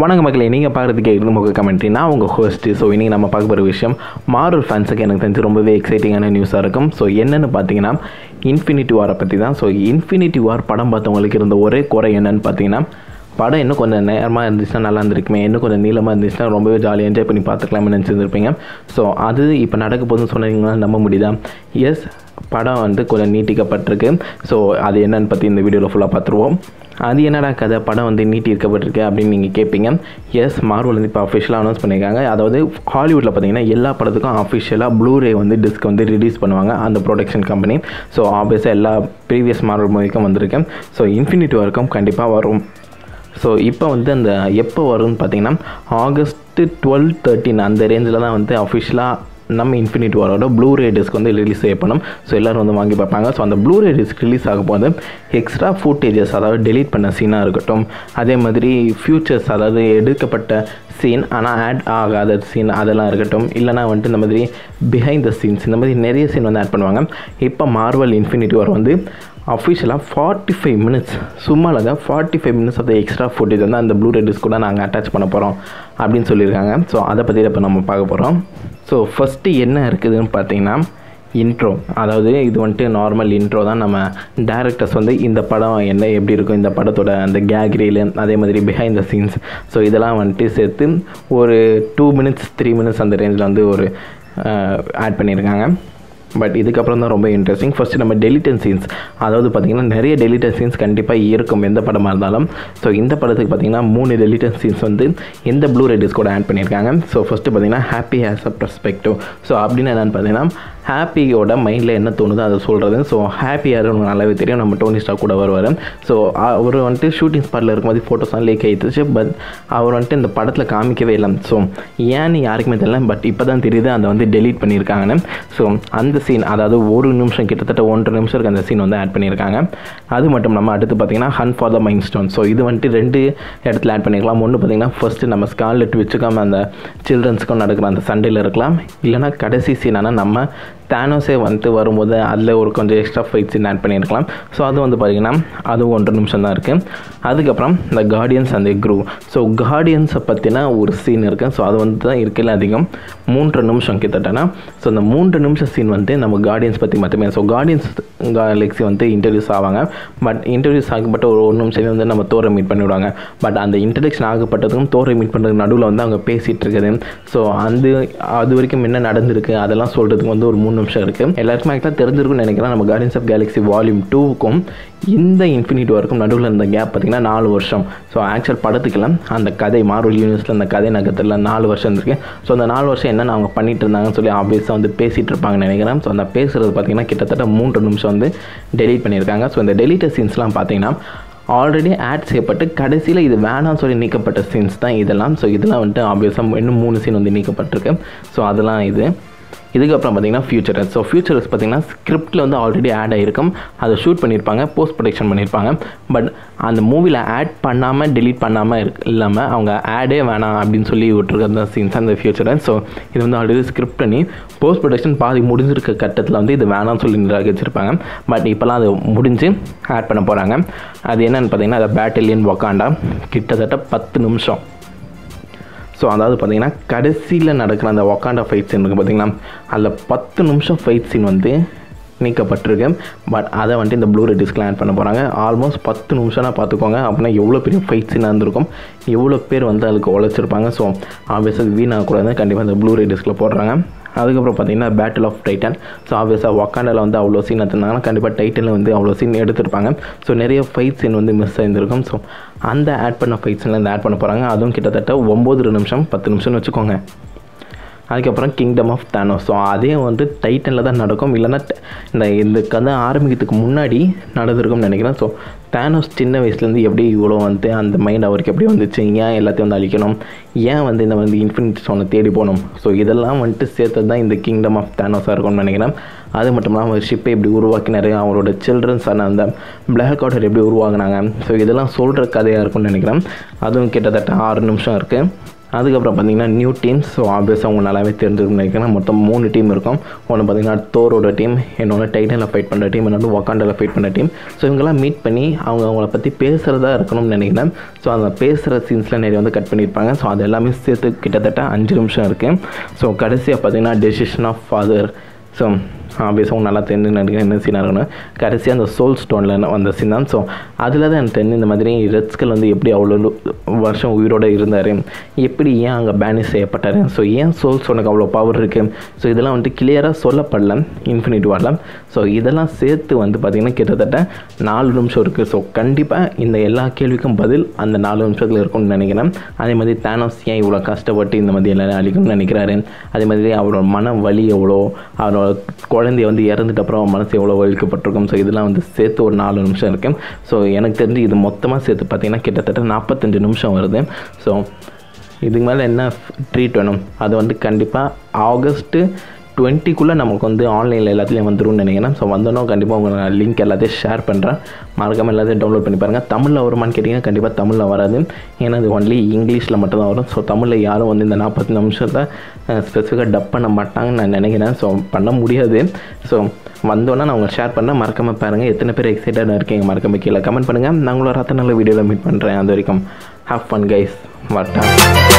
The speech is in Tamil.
வணக்க மக்களே நீங்கள் பார்க்குறதுக்கு இருமுக கமெண்ட்ரி நான் உங்கள் ஹோஸ்ட்டு ஸோ இன்றைக்கி நம்ம பார்க்க போகிற விஷயம் மாரல் ஃபேன்ஸுக்கு எனக்கு தெரிஞ்சு ரொம்பவே எக்ஸைட்டிங்கான நியூஸாக இருக்கும். ஸோ என்னென்னு பார்த்தீங்கன்னா இன்ஃபினிட்டி வாரை பற்றி தான். ஸோ இன்ஃபினிட்டி வார் படம் பார்த்தவங்களுக்கு இருந்த ஒரே குறை என்னென்னு பார்த்தீங்கன்னா படம் இன்னும் கொஞ்சம் நேரமாக இருந்துச்சுன்னா நல்லா இருந்திருக்குமே. இன்னும் கொஞ்சம் நீளமாக இருந்துச்சுன்னா ரொம்பவே ஜாலியாக என்ஜாய் பண்ணி பார்த்துக்கலாம்னு நினச்சிருந்துருப்பீங்க. ஸோ அது இப்போ நடக்க போகுதுன்னு சொன்னீங்கன்னா நம்ப முடியுதா? எஸ் படம் வந்து கொஞ்சம் நீட்டிக்கப்பட்டிருக்கு. ஸோ அது என்னன்னு பற்றி இந்த வீடியோவில் ஃபுல்லாக பார்த்துருவோம். அது என்னடா கதை? படம் வந்து நீட்டி இருக்கப்பட்டிருக்கு அப்படின்னு நீங்கள் கேட்பீங்க எஸ் மார்வல் வந்து இப்போ அஃபிஷியலாக அனௌன்ஸ் பண்ணியிருக்காங்க. அதாவது ஹாலிவுட்டில் பார்த்தீங்கன்னா எல்லா படத்துக்கும் அஃபிஷியலாக ப்ளூரே வந்து டிஸ்க் வந்து ரிலீஸ் பண்ணுவாங்க அந்த ப்ரொடக்ஷன் கம்பெனி ஸோ ஆப்வியஸாக எல்லா ப்ரீவியஸ் மார்வல் மூவிக்கும் வந்திருக்கு. ஸோ இன்ஃபினிட்டி வரைக்கும் கண்டிப்பாக வரும். ஸோ இப்போ வந்து அந்த எப்போ வரும்னு பார்த்தீங்கன்னா ஆகஸ்ட்டு டுவெல் தேர்ட்டின் அந்த ரேஞ்சில் தான் வந்து அஃபிஷியலாக நம்ம இன்ஃபினிட் வாரோட ப்ளூரே டிஸ்க் வந்து ரிலீஸ் செய்யப்படும். ஸோ எல்லோரும் வந்து வாங்கி பார்ப்பாங்க. ஸோ அந்த ப்ளூரே டிஸ்க் ரிலீஸ் ஆக போது எக்ஸ்ட்ரா ஃபுட்டேஜஸ் அதாவது டெலீட் பண்ண சீனாக இருக்கட்டும் அதே மாதிரி ஃபியூச்சர்ஸ் அதாவது எடுக்கப்பட்ட சீன் ஆனால் ஆட் ஆகாத சீன் அதெல்லாம் இருக்கட்டும் இல்லைனா வந்துட்டு இந்த மாதிரி பிஹைண்ட் த சீன்ஸ் இந்த மாதிரி நிறைய சீன் வந்து ஆட் பண்ணுவாங்க. இப்போ மார்வல் இன்ஃபினிட்டி வார் வந்து அஃபிஷியலாக ஃபார்ட்டி ஃபைவ் மினிட்ஸ் சும்மா இல்லைங்க forty five minutes of the extra footage வந்து அந்த ப்ளூ டிஸ்க் கூட நாங்கள் அட்டாச் பண்ண போகிறோம் அப்படின்னு சொல்லியிருக்காங்க. ஸோ அதை பற்றி இப்போ நம்ம பார்க்க போகிறோம் ஸோ ஃபஸ்ட்டு என்ன இருக்குதுன்னு பார்த்தீங்கன்னா இன்ட்ரோ அதாவது இது வந்துட்டு நார்மல் இன்ட்ரோ தான். நம்ம டேரக்டர்ஸ் வந்து இந்த படம் என்ன எப்படி இருக்கும் இந்த படத்தோட அந்த கேக்ரியில் அதே மாதிரி பிஹைண்ட் த சீன்ஸ் ஸோ இதெல்லாம் வந்துட்டு சேர்த்து ஒரு டூ மினிட்ஸ் த்ரீ மினிட்ஸ் அந்த ரேஞ்சில் வந்து ஒரு ஆட் பண்ணியிருக்காங்க. பட் இதுக்கப்புறம் தான் ரொம்ப இன்ட்ரெஸ்டிங் ஃபஸ்ட்டு நம்ம டெலிட்டன் சீன்ஸ் அதாவது பார்த்திங்கன்னா நிறைய டெலிட்டன் சீன்ஸ் கண்டிப்பாக இருக்கும் எந்த படமாக இருந்தாலும். ஸோ இந்த படத்துக்கு பார்த்திங்கன்னா மூணு டெலிட்டன் சீன்ஸ் வந்து இந்த ப்ளூ ரெடிஸ் கூட ஆட் பண்ணியிருக்காங்க. ஸோ ஃபஸ்ட்டு பார்த்திங்கன்னா Happy has a perspective so அப்படின்னு என்னென்னு பார்த்தீங்கன்னா ஹாப்பியோட மைண்டில் என்ன தோணுதோ அதை சொல்கிறது ஸோ ஹாப்பி யார்? உங்களுக்கு நல்லாவே தெரியும். நம்ம டோனி ஸ்டாக் கூட வருவார். ஸோ அவர் வந்துட்டு ஷூட்டிங் ஸ்பாட்டில் இருக்கும்போது ஃபோட்டோஸ்லாம் லீக் ஆகிடுச்சு பட் அவர் வந்துட்டு இந்த படத்தில் காமிக்கவே இல்லை. ஸோ ஏன்னு யாருக்குமே தெரியல. பட் இப்போ தான் தெரியுது. அதை வந்து டெலீட் பண்ணியிருக்காங்கன்னு. ஸோ அந்த சீன் அதாவது ஒரு நிமிஷம் கிட்டத்தட்ட ஒன்றரை நிமிஷம் இருக்க அந்த சீன் வந்து ஆட் பண்ணியிருக்காங்க. அது மட்டும் நம்ம அடுத்து பார்த்தீங்கன்னா hunt for the Mind Stone so இது வந்துட்டு ரெண்டு இடத்துல ஆட் பண்ணிக்கலாம் ஒன்று பார்த்திங்கன்னா ஃபஸ்ட்டு நம்ம ஸ்கார்லெட் வச்சுக்காம அந்த சில்ட்ரன்ஸுக்கும் நடக்கிற அந்த சண்டையில் இருக்கலாம். இல்லைனா கடைசி சீனான நம்ம தேனோஸே வந்துட்டு வரும்போது அதில் ஒரு கொஞ்சம் எக்ஸ்ட்ரா ஃபைட் சீன் ஆட் பண்ணியிருக்கலாம். ஸோ அது வந்து பார்த்திங்கன்னா அது ஒன்றரை நிமிஷம் தான் இருக்குது அதுக்கப்புறம் இந்த கார்டியன்ஸ் அந்த குரூ ஸோ கார்டியன்ஸை பற்றின ஒரு சீன் இருக்குது ஸோ அது வந்து தான் இருக்கல அதிகம். மூன்று நிமிஷம் கிட்டத்தட்டனா ஸோ அந்த மூன்று நிமிஷம் சீன் வந்து நம்ம கார்டியன்ஸ் பற்றி மட்டுமே. ஸோ கார்டியன்ஸ் கேலக்ஸி வந்து இன்ட்ரடியூஸ் ஆவாங்க. பட் இன்ட்ரடியூஸ் ஆகப்பட்ட ஒரு ஒரு நிமிஷம் வந்து நம்ம தோரை மீட் பண்ணிவிடுவாங்க பட் அந்த இன்ட்ரடக்ஷன் ஆகப்பட்டதுக்கும் தோரை மீட் பண்ணுறதுக்கு நடுவில் வந்து அவங்க பேசிகிட்டு இருக்குது. ஸோ அந்த அது வரைக்கும் என்ன நடந்திருக்கு அதெல்லாம் சொல்கிறதுக்கு வந்து ஒரு மூணு நிமிஷம் இருக்குது எல்லாருக்குமே ஆக்சுவலாக தெரிஞ்சிருக்கும்னு நினைக்கிறேன். நம்ம கார்டியன்ஸ் ஆஃப் கேலக்ஸி வால்யூம் டூக்கும் இந்த இன்ஃபினிட்டி வரைக்கும் நடுவில் இருந்த கேப் பார்த்திங்கன்னா நாலு வருஷம். ஸோ ஆக்சுவல் படத்துக்கெல்லாம் அந்த கதை மார்வல் யூனிவர்ஸில் அந்த கதை நகரத்தில் நாலு வருஷம் இருக்குது ஸோ அந்த நாலு வருஷம் என்னென்ன அவங்க பண்ணிட்டு இருந்தாங்கன்னு சொல்லி ஆப்வியஸாக வந்து பேசிகிட்டு இருப்பாங்கன்னு நினைக்கிறேன். ஸோ அந்த பேசுகிறது பார்த்திங்கன்னா கிட்டத்தட்ட மூன்று நிமிஷம் வந்து டெலீட் பண்ணியிருக்காங்க. ஸோ இந்த டெலீட்டர் சீன்ஸ்லாம் பார்த்தீங்கன்னா ஆல்ரெடி ஆட் செய்யப்பட்டு கடைசியில் இது வேணாம்னு சொல்லி நீக்கப்பட்ட சீன்ஸ் தான் இதெல்லாம். ஸோ இதெல்லாம் வந்துட்டு ஆப்வியஸாக இன்னும் மூணு சீன் வந்து நீக்கப்பட்டிருக்கு. ஸோ அதெல்லாம் இது. இதுக்கப்புறம் பார்த்தீங்கன்னா ஃபியூச்சரஸ் ஸோ ஃபியூச்சரஸ் பார்த்தீங்கன்னா ஸ்கிரிப்டில் வந்து ஆல்ரெடி ஆட் ஆகிருக்கும் அதை ஷூட் பண்ணியிருப்பாங்க போஸ்ட் ப்ரொடக்ஷன் பண்ணியிருப்பாங்க. பட் அந்த மூவியில் ஆட் பண்ணாமல் டெலீட் பண்ணாமல் இருக்கு இல்லாமல் அவங்க ஆடே வேணாம் அப்படின்னு சொல்லி விட்டுருக்க அந்த சீன்ஸ் அந்த ஃபியூச்சரஸ் ஸோ இது வந்து ஆல்ரெடி ஸ்கிரிப்ட் பண்ணி போஸ்ட் ப்ரொடக்ஷன் பாதி முடிஞ்சிருக்க கட்டத்தில் வந்து இது வேணாம்னு சொல்லி நிராகரிச்சிருப்பாங்க. பட் இப்போலாம் அது முடிஞ்சு ஆட் பண்ண போகிறாங்க அது என்னென்னு பார்த்தீங்கன்னா அதை பேட்டலியன் ஒக்காண்டா கிட்டத்தட்ட பத்து நிமிஷம். ஸோ அதாவது பார்த்திங்கன்னா கடைசியில் நடக்கிற அந்த ஒக்காண்டா ஃபைட் சீன் இருக்குது பார்த்திங்கன்னா அதில் பத்து நிமிஷம் ஃபைட் சீன் வந்து நீக்கப்பட்டிருக்கு பட் அதை வந்துட்டு இந்த ப்ளூரே டிஸ்கில் ஆட் பண்ண போகிறாங்க ஆல்மோஸ்ட் பத்து நிமிஷம்னா பார்த்துக்கோங்க. அப்படின்னா எவ்வளோ பெரிய ஃபைட் சீனாக இருந்திருக்கும். எவ்வளோ பேர் வந்து அதுக்கு உழைச்சிருப்பாங்க. ஸோ ஆப்வியஸாக வீணாகக்கூடாது கண்டிப்பாக இந்த ப்ளூரே டிஸ்கில் போடுறாங்க. அதுக்கப்புறம் பார்த்தீங்கன்னா பேட்டில் ஆஃப் டைட்டன் ஸோ ஆப்வியஸாக ஒக்காண்டில் வந்து அவ்வளோ சீன் எடுத்திருந்தாங்கன்னா கண்டிப்பாக டைட்டனில் வந்து அவ்வளோ சீன் எடுத்திருப்பாங்க. ஸோ நிறைய ஃபைட் சீன் வந்து மிஸ் ஆகிருக்கும் ஸோ அந்த ஆட் பண்ண ஃபைட் சீனில் இந்த ஆட் பண்ண போகிறாங்க அதுவும் கிட்டத்தட்ட ஒம்பது நிமிஷம் பத்து நிமிஷம்னு வச்சுக்கோங்க. அதுக்கப்புறம் கிங்டம் ஆஃப் தானோ ஸோ அதே வந்து டைட்டனில் தான் நடக்கும். இல்லைன்னா இந்த இந்த கதை ஆரம்பிக்கிறதுக்கு முன்னாடி நடந்திருக்கும்னு நினைக்கிறேன். ஸோ தேனோஸ் சின்ன வயசுலேருந்து எப்படி இவ்வளோ வந்து அந்த மைண்ட் அவருக்கு எப்படி வந்துச்சு ஏன் எல்லாத்தையும் வந்து அழிக்கணும் ஏன் வந்து இந்த வந்து இன்ஃபினிட்டி ஸ்டோனை தேடி போகணும்? ஸோ இதெல்லாம் வந்துட்டு சேர்த்தது தான் இந்த கிங்டம் ஆஃப் தேனோஸாக இருக்கும்னு நினைக்கிறேன். அது மட்டும் இல்லாமல் அவர் ஷிப்பை எப்படி உருவாக்கினார் அவரோட சில்ட்ரன்ஸான அந்த பிளாக் அவுட்டர் எப்படி உருவாகினாங்க ஸோ இதெல்லாம் சொல்கிற கதையாக இருக்கும்னு நினைக்கிறேன். அதுவும் கிட்டத்தட்ட ஆறு நிமிஷம் இருக்குது அதுக்கப்புறம் பார்த்திங்கன்னா நியூ டீம்ஸ் ஸோ ஆப்வியஸாக அவங்க நல்லாவே தெரிஞ்சிருக்கும் நினைக்கிறேன். மொத்தம் மூணு டீம் இருக்கும். ஒன்று பார்த்தீங்கன்னா தோரோட டீம் இன்னொன்று டைட்டனில் ஃபைட் பண்ணுற டீம் இன்னொன்று ஒக்காண்டில் ஃபைட் பண்ணுற டீம் ஸோ இவங்கெல்லாம் மீட் பண்ணி அவங்க அவங்கள பற்றி பேசுகிறதா இருக்கணும்னு நினைக்கிறேன். ஸோ அந்த பேசுகிற சீன்ஸில் நிறைய வந்து கட் பண்ணியிருப்பாங்க. ஸோ அது எல்லாமே சேர்த்து கிட்டத்தட்ட அஞ்சு நிமிஷம் இருக்குது ஸோ கடைசியாக பார்த்தீங்கன்னா டெசிஷன் ஆஃப் ஃபாதர் ஸோ ஆப்வியஸாக நல்லா தெரிஞ்சு நினைக்கிறேன் என்ன சீனாக இருக்குன்னு கடைசியாக அந்த சோல் ஸ்டோனில் வந்த சீன் தான். ஸோ அதில் தான் எனக்கு தெரிஞ்சு இந்த மாதிரி ரெட்ஸ்கள் வந்து எப்படி அவ்வளோ வருஷம் உயிரோடு இருந்தார். எப்படி ஏன் அங்கே பேனிஷ் செய்யப்பட்டார்? ஸோ ஏன் சோல் ஸ்டோனுக்கு அவ்வளோ பவர் இருக்குது ஸோ இதெல்லாம் வந்துட்டு கிளியராக சொல்லப்படல. இன்ஃபினிட் வரலாம் ஸோ இதெல்லாம் சேர்த்து வந்து பார்த்திங்கன்னா கிட்டத்தட்ட நாலு நிமிஷம் இருக்குது ஸோ கண்டிப்பாக இந்த எல்லா கேள்விக்கும் பதில் அந்த நாலு நிமிஷத்தில் இருக்கும்னு நினைக்கிறேன். அதே மாதிரி தேனோஸ் ஏன் இவ்வளோ கஷ்டப்பட்டு இந்த மாதிரி எல்லாரும் அழிக்கணும்னு நினைக்கிறாரு? அதே மாதிரி அவரோட மன வலி எவ்வளோ? அவரோட குழந்தைய வந்து இறந்துட்டு அப்புறம் மனசு எவ்வளோ வலிக்கப்பட்டிருக்கும் ஸோ இதெல்லாம் வந்து சேர்த்து ஒரு நாலு நிமிஷம் இருக்குது ஸோ எனக்கு தெரிஞ்சு இது மொத்தமாக சேர்த்து பார்த்தீங்கன்னா கிட்டத்தட்ட நாற்பத்தஞ்சு நிமிஷம் வருது. ஸோ இதுக்கு மேலே என்ன ட்ரீட் வேணும்? அது வந்து கண்டிப்பாக ஆகஸ்ட்டு டுவெண்ட்டிக்குள்ளே நமக்கு வந்து ஆன்லைனில் எல்லாத்துலேயும் வந்துடும் நினைக்கிறேன். ஸோ வந்தோன்னா கண்டிப்பாக உங்களை நான் லிங்க் எல்லாத்தையும் ஷேர் பண்ணுறேன் மறக்காமல் எல்லாத்தையும் டவுன்லோட் பண்ணி பாருங்கள் தமிழில் வருமான்னு கேட்டிங்கன்னா கண்டிப்பாக தமிழில் வராது. ஏன்னா அது ஒன்லி இங்கிலீஷில் மட்டும் தான் வரும். ஸோ தமிழில் யாரும் வந்து இந்த நாற்பத்தி நிமிஷத்தை ஸ்பெசிஃபிக்காக டப் பண்ண மாட்டாங்கன்னு நான் நினைக்கிறேன். ஸோ பண்ண முடியாது. ஸோ வந்தோன்னே நான் உங்களுக்கு ஷேர் பண்ண மறக்காமல் பாருங்கள் எத்தனை பேர் எக்ஸைட்டடாக இருக்கீங்க மறக்காமல் கீழே கமெண்ட் பண்ணுங்கள் நான் உங்களோட ரத்த நல்ல வீடியோவில் மீட் பண்ணுறேன் அது வரைக்கும் ஹாஃப் ஃபன் கைஸ் வட்டா